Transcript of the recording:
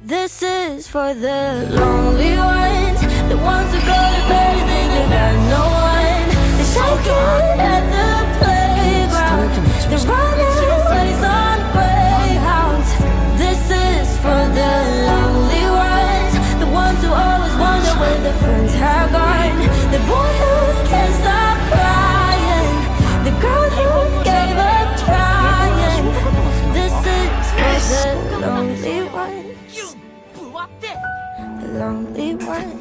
This is for the lonely ones, lonely ones. The lonely ones.